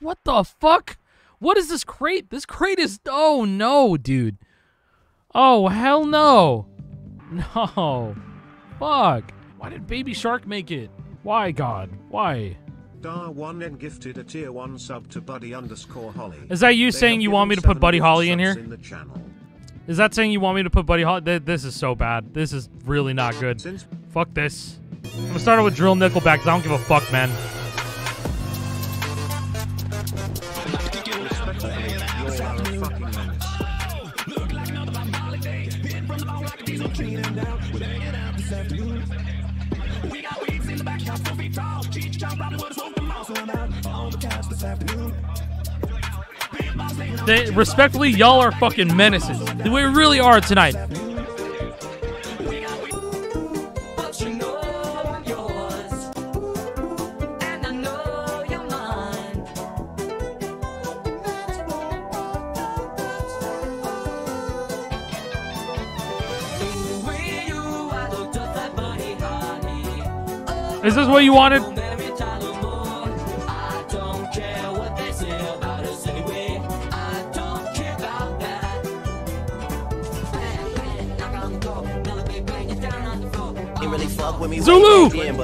What the fuck? What is this crate? This crate is. Oh no, dude. Oh hell no. No. Fuck. Why did Baby Shark make it? Why, God? Why? Dar1 and gifted a tier 1 sub to Buddy underscore Holly. Is that you They saying you want me to put Buddy Holly in here? In the channel. Is that saying you want me to put Buddy Holly? This is so bad. This is really not good. Since Fuck this. I'm gonna start out with Drill Nickelback 'cause I don't give a fuck, man. They, respectfully, y'all are fucking menaces. We really are tonight. Is this what you wanted?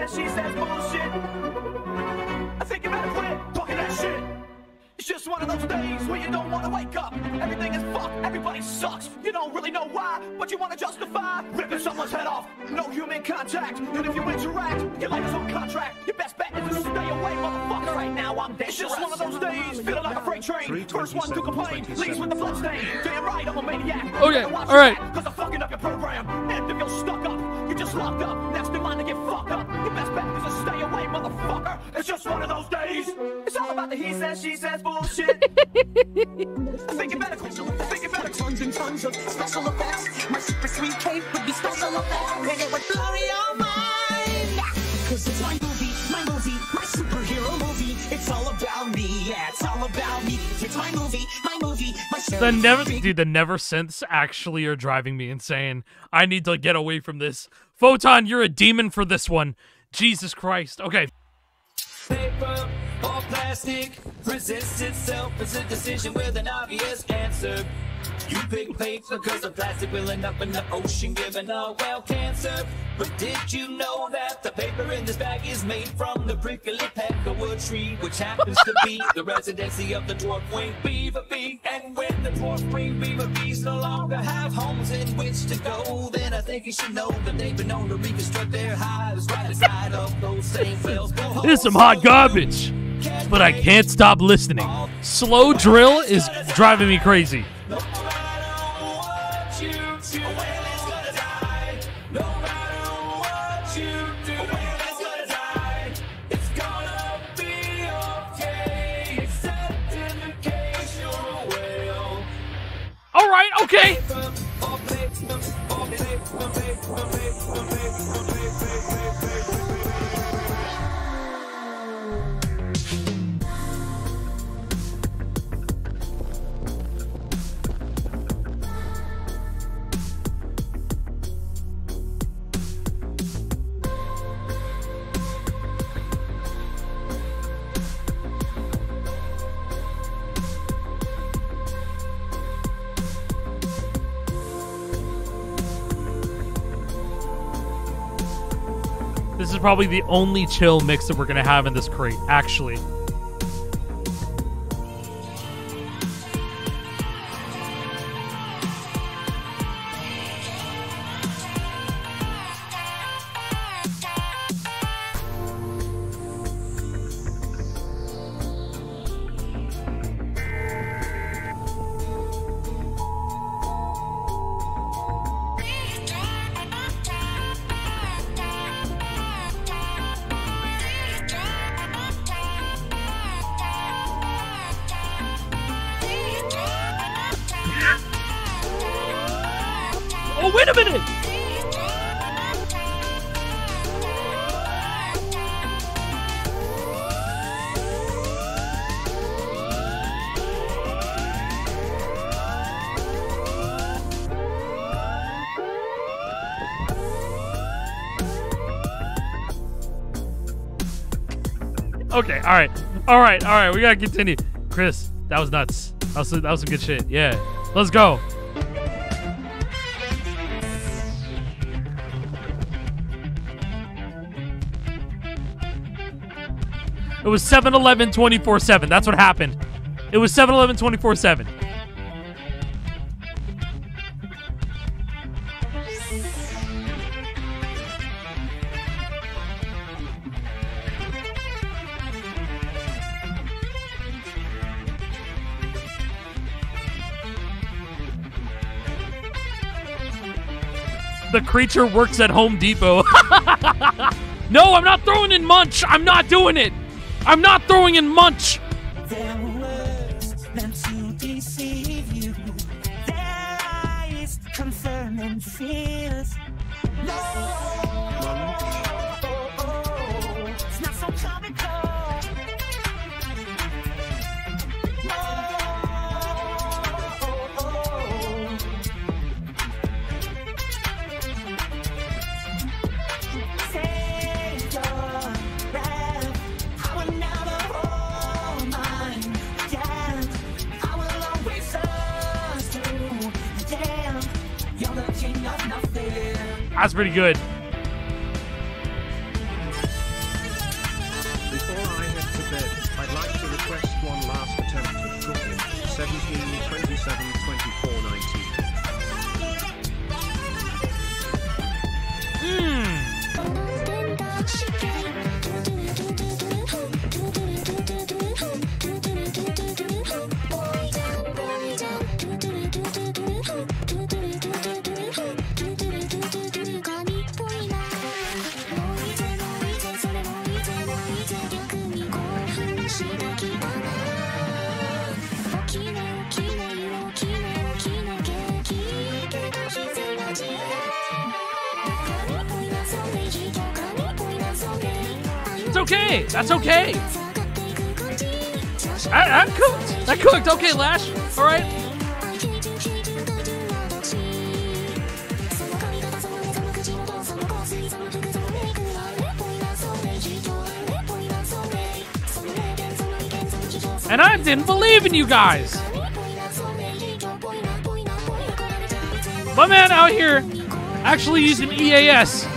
about says, she says bullshit. I think you better quit talking that shit. It's just one of those days where you don't want to wake up. Everything is fucked, everybody sucks. You don't really know why, but you want to justify ripping someone's head off. No human contact, and if you interact, your life is on contract. Your best bet is to now, I'm dead. It's just one of those days, feeling like a freight train. First one to complain, leaves with the bloodstain. Damn right, I'm a maniac. Okay, all right. Cause I'm fucking up your program. And if you're stuck up, you're just locked up. Next in line to get fucked up. Your best bet is to stay away, motherfucker. It's just one of those days. It's all about the he says, she says bullshit. I think you better quit. I think you better tons and tons of special effects. My super sweet cape would be special effects. And it would blow your mind. Cause it's my my movie, my movie, my The never, dude, the never synths actually are driving me insane. I need to get away from this. Photon, you're a demon for this one. Jesus Christ. Okay. paper or plastic presents itself as a decision with an obvious answer. You pick paper because the plastic will end up in the ocean giving our well cancer. But did you know that the paper in this bag is made from the prickly peckerwood tree, which happens to be the residency of the dwarf wing beaver bee? And when the dwarf wing beaver bees no longer have homes in which to go, then I think you should know that they've been known to reconstruct their hives right inside of those same wells. This is some hot garbage. But I can't stop listening. Slow drill is driving me crazy. This is probably the only chill mix that we're gonna have in this crate, actually. Oh, wait a minute! Okay, all right, all right, all right. We gotta continue. Chris, that was nuts. That was that was some good shit. Yeah, let's go. It was 7 Eleven 24 7. That's what happened. It was 7 Eleven 24 7. The creature works at Home Depot. no, I'm not throwing in Munch. I'm not doing it. I'm not throwing in Munch. That's pretty good. It's okay. That's okay. I, cooked. I cooked. Okay, Lash. All right. And I didn't believe in you guys. My man out here actually using EAS.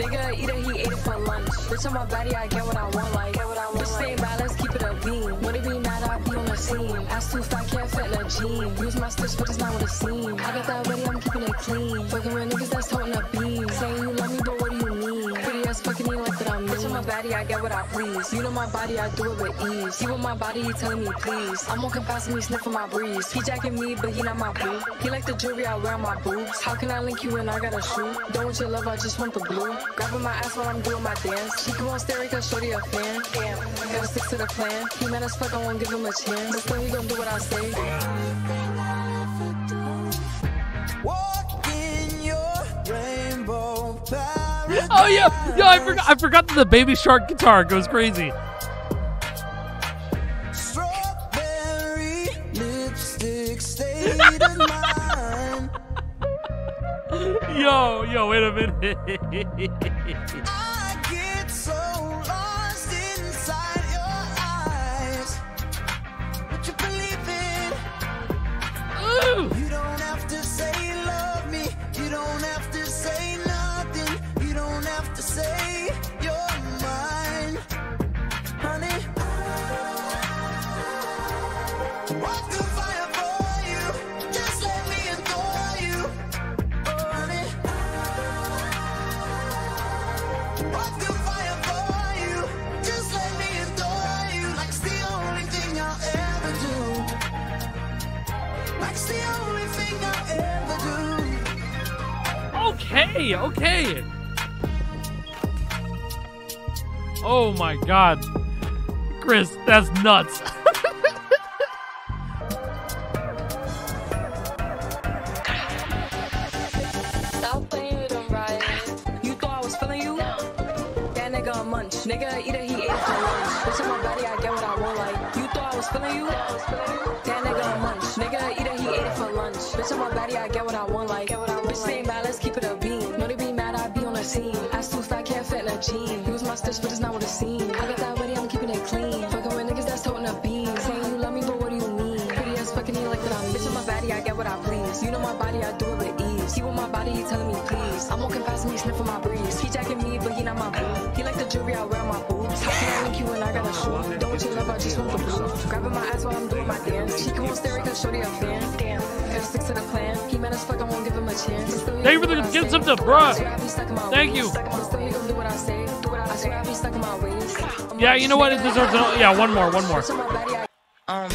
Nigga eat it, he ate it for lunch. Bitch on my body, I get what I want. Like, get what I want. Bitch stay mad, let's keep it a beam. When it be mad, I be on the scene. Ass too fat, can't fit in a jean. Use my stitch, but it's not what it seems. I got that ready, I'm keeping it clean. Fucking with niggas that's toting a beam. Saying you love me, but what do you mean? Ass fucking ain't like that I'm Bitch on my body, I get what I please. You know my body, I do it with ease. He with my body, he telling me please. I'm walking past him, he sniffing my breeze. He jacking me, but he not my boo. He like the jewelry I wear on my boobs. How can I link you when I got a shoe? Don't want your love, I just want the blue. Grabbing my ass while I'm doing my dance. She come on stereo, cause shorty a fan. Damn, gotta stick to the plan. He mad as fuck, I won't give him a chance. But still, he gon' do what I say. Oh yeah, yeah. I forgot. I forgot that the Baby Shark guitar goes crazy. Strawberry lipstick state of mind. Yo, yo, wait a minute. Okay, okay. Oh my god. Chris, that's nuts. Nigga munch. Nigga, either he ate for lunch. Bitch, my body, I get what I want. Like, you thought I was feeling you? That nigga munch. Nigga, it for lunch. Bitch, my body, I get what I want. Like, too fat, can't fit in a jean. Use my stitch, but it's not what it seems. I got that ready, I'm keeping it clean. Fucking with niggas that's toting a beam. Saying you love me, but what do you mean? Pretty ass fucking you like that I'm bitch on my body, I get what I please. You know my body, I do it with ease. He want my body, he telling me please. I'm walking past me, sniffing my breeze. He jacking me, but he not my boo. He like the jewelry I wear on my boobs. He don't link you when I got a shoe. Don't want your love, I just want the blue. Grabbing my ass while I'm doing my dance. She won't stare cause shorty a fan. Damn, gotta stick to the plan. He mad as fuck, I won't give him a chance. Thank you for the I gifts say. of bruh. Swear I be stuck in my Thank you. I say. Do what I swear I be stuck in my ways. Yeah, you know what? It deserves an, yeah, one more, one more. Bitch on my body, I Um,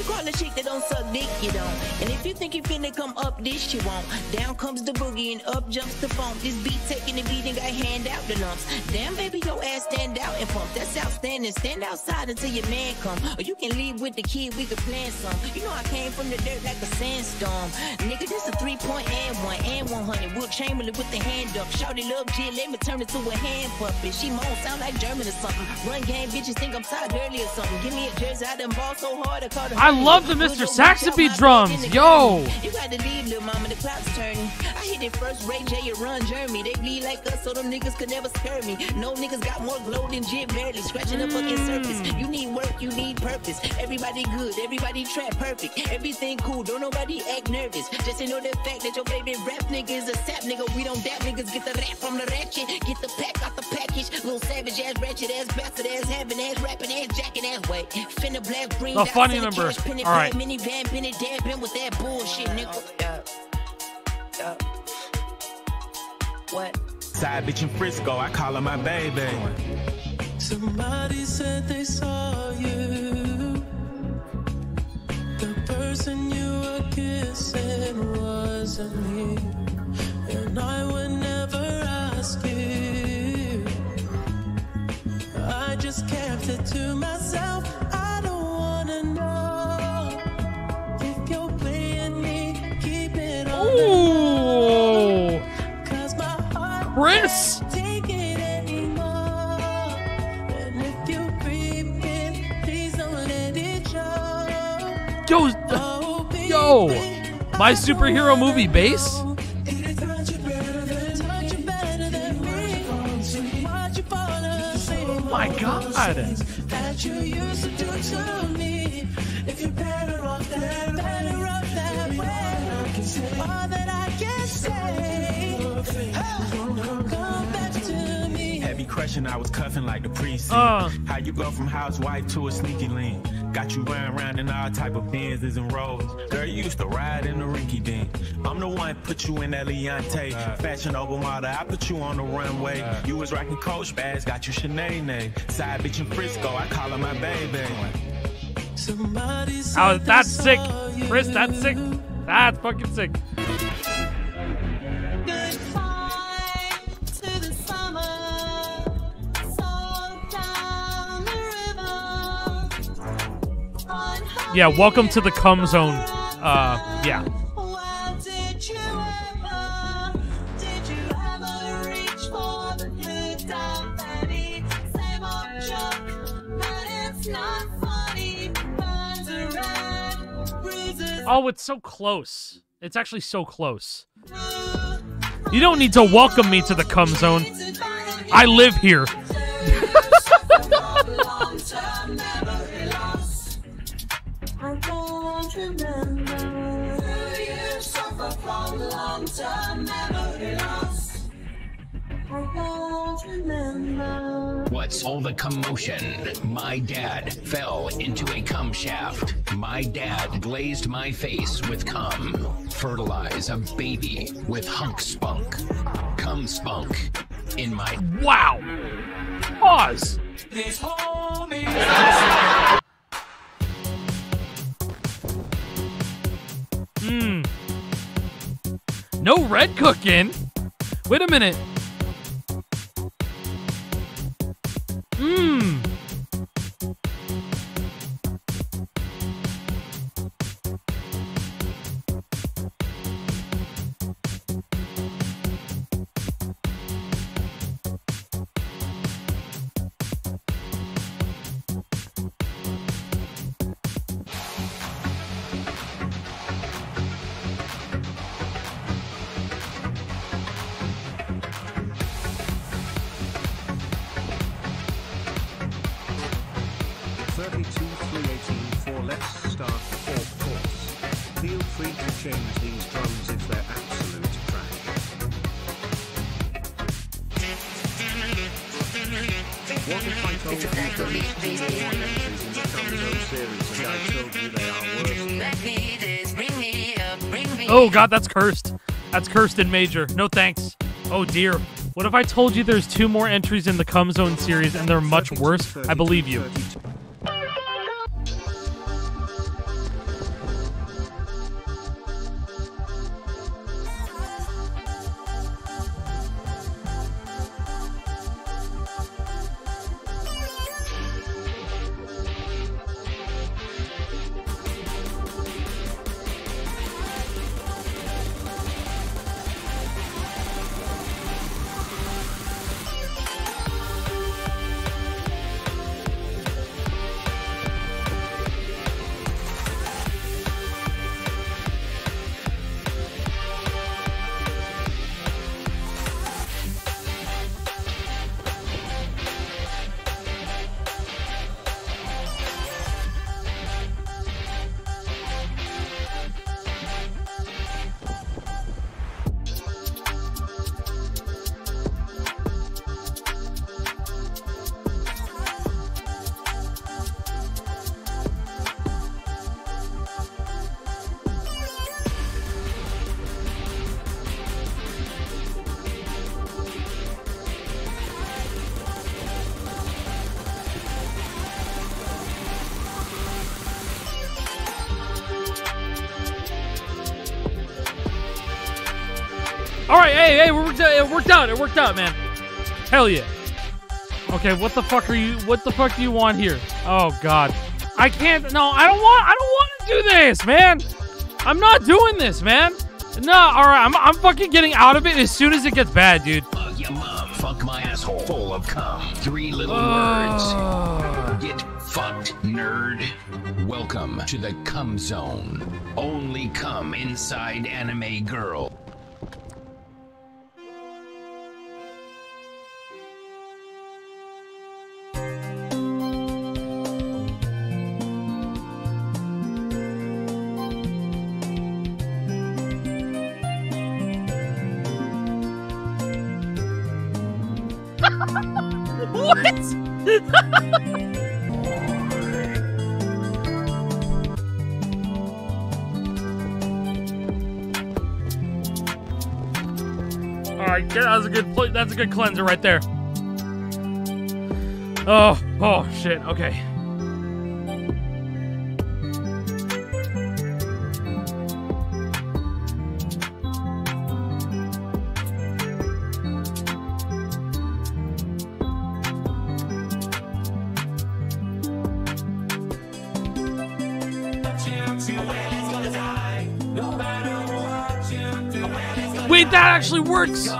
you call a chick that don't suck dick, you don't. And if you think you finna come up this, you won't. Down comes the boogie and up jumps the funk. This beat taking the beat and got hand out the lumps. Damn, baby, your ass stand out and pump. That's outstanding. Stand outside until your man come. Or you can leave with the kid, we can plan some. You know I came from the dirt like a sandstorm. Nigga, this a three point and one and 100. Wilt Chamberlain with the hand up. Shorty love Jill, let me turn it to a hand puppet. She moan, sound like German or something. Run game, bitches think I'm Todd Gurley or something. Give me a jersey, I done ball so hard I caught a I love the Mr. your Saxon bitch beat out my drums. bed in the Yo. You got to leave, little mama, the clock's turning. I hit it first, Ray J and Ron Jeremy. They bleed like us, so them niggas could never scare me. No niggas got more glow than Jim barely scratching the fucking surface. You need work, you need purpose. Everybody good, everybody trap perfect. Everything cool, don't nobody act nervous. Just to know the fact that your favorite rap nigga is a sap nigga. We don't dap niggas, get the rap from the ratchet. Get the pack out the package. Little savage ass, ratchet ass, bastard ass, having ass, rapping ass, jacking ass. Wait, finna blast green. The funny number. Cash, All right. bag, minivan, penny dab, been with that bullshit, nigga. Yeah. Yeah. What? Side bitch in Frisco, I call her my baby. Somebody said they saw you. The person you were kissing wasn't me. And I would never ask you. I just kept it to myself. Can superhero movie base? to me. Heavy crushing, I was cuffing like the precinct. Uh. How you go from housewife to a sneaky link? Got you running around in all type of Benzes and rolls. Girl, you used to ride in the rinky dink. I'm the one put you in that Leontay. Fashion over model, I put you on the runway. You was rocking Coach bags, got you Sinead. Side bitch in Frisco, I call her my baby. Somebody Oh, that's sick. Chris, that's sick. That's fucking sick. Yeah, welcome to the cum zone. Uh, yeah. Well, did you ever, did you ever reach for the blue dot, baby? Same old joke, but it's not funny. Burns are red, bruises Oh, it's so close. It's actually so close. You don't need to welcome me to the cum zone. I live here. What's all the commotion? My dad fell into a cum shaft. My dad glazed my face with cum. Fertilize a baby with hunk spunk. Cum spunk. in my Wow. Pause. This. Mmm. No red cooking. Wait a minute. Oh god, that's cursed. That's cursed in major. No thanks. Oh dear. What if I told you there's two more entries in the Cum Zone series and they're much worse? I believe you. Hey, hey, it worked out. It worked out. It worked out, man. Hell yeah. Okay, what the fuck are you? What the fuck do you want here? Oh God, I can't. No, I don't want. I don't want to do this, man. I'm not doing this, man. No, all right, I'm, I'm fucking getting out of it as soon as it gets bad, dude. Bug your mom, fuck my asshole, full of cum. Three little Oh. words. Get fucked, nerd. Welcome to the cum zone. Only cum inside anime girl. That's a good cleanser right there. Oh, oh shit. Okay. Wait, that actually works.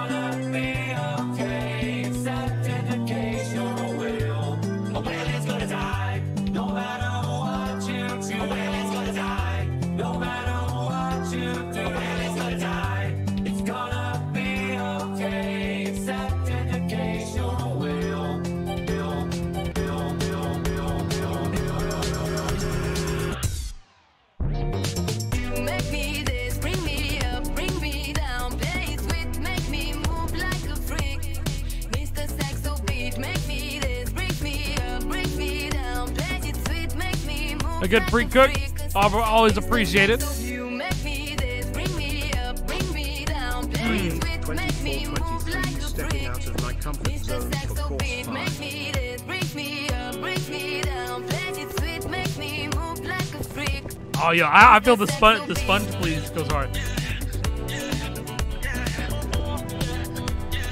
Make me move like a freak. Oh yeah, I, I feel the sponge. The sponge, please, goes hard.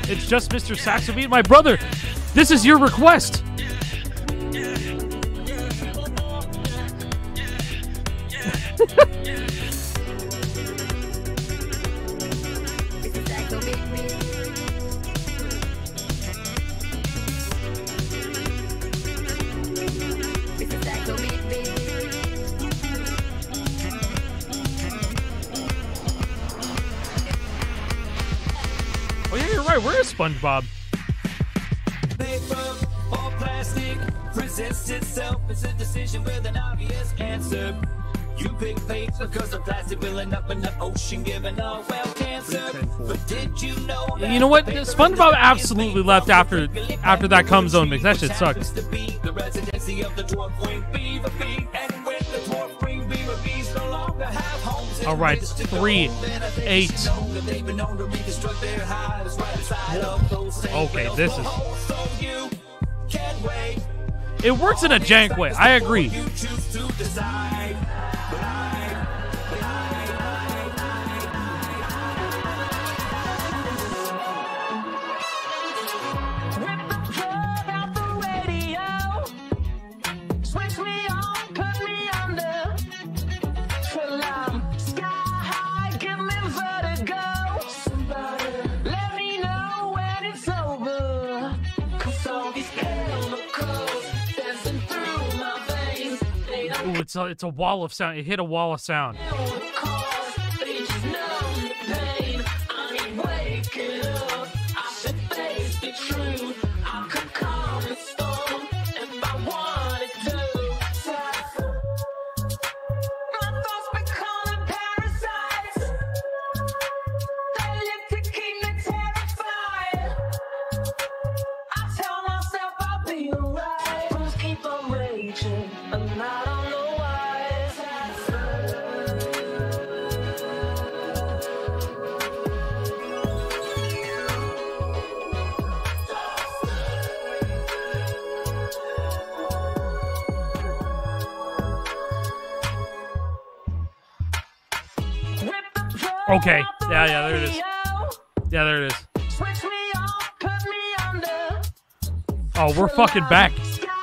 It's just Mr. Saxobeat, my brother. This is your request. Oh yeah, you're right. Where is SpongeBob? plastic presents itself as a decision with an obvious answer. You pick paper because the plastic will end up in the ocean, giving all well cancer. But did you know that You know what? the SpongeBob absolutely left after after that cum zone mix. That shit sucks. the residency of the dwarf wing beaver bee. And when the dwarf wing beaver bees no longer have homes, All right, three, eight. they've been known to reconstruct their hives right inside of those same Okay, this is. holes. So you can wait. It works in a jank way. I agree. You it's a it's a wall of sound. It hit a wall of sound. Okay. Yeah, yeah, there it is. Yeah, there it is. Switch me on, put me under. Oh, we're fucking back.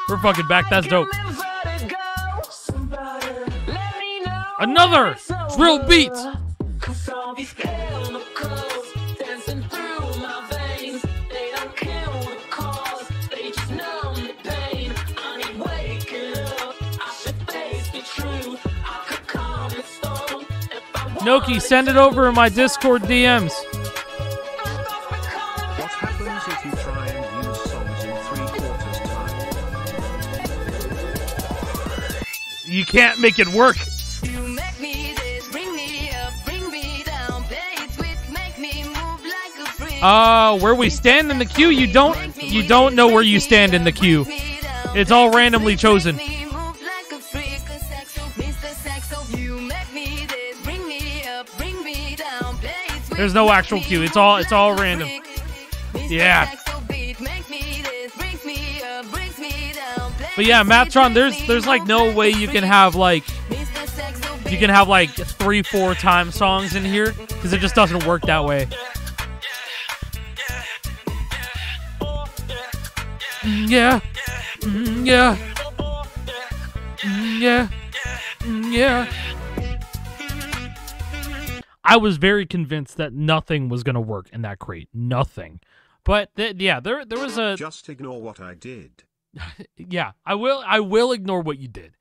We're fucking back. That's dope. Another drill beat. Noki, send it over in my Discord DMs. What happens if you try and use songs in three quarters time? You can't make it work. You make me this, bring me up, bring me down, play it make me move like a freak. Uh, where we stand in the queue, you don't you don't know where you stand in the queue. It's all randomly chosen. There's no actual queue. It's all it's all random. Yeah. But yeah, Matron, there's there's like no way you can have like you can have like three, four time songs in here because it just doesn't work that way. Mm, Yeah, Mm, yeah, Mm, yeah, yeah. I was very convinced that nothing was gonna work in that crate. Nothing. But th- yeah, there there was a Just ignore what I did. yeah, I will. I will ignore what you did.